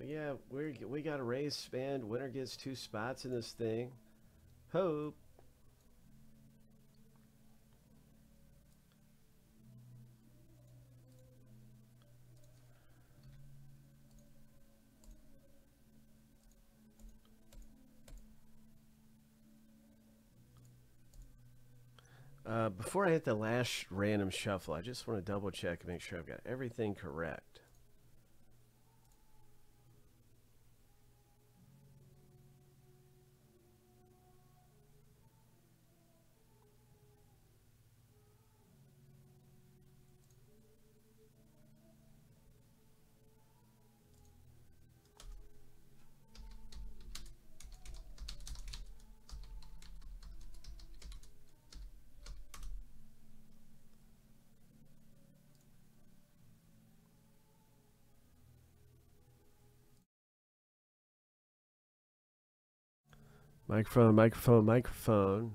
So yeah, we we got a raise spend. Winner gets two spots in this thing. Hope. Uh, before I hit the last random shuffle, I just want to double check and make sure I've got everything correct. Microphone, microphone, microphone.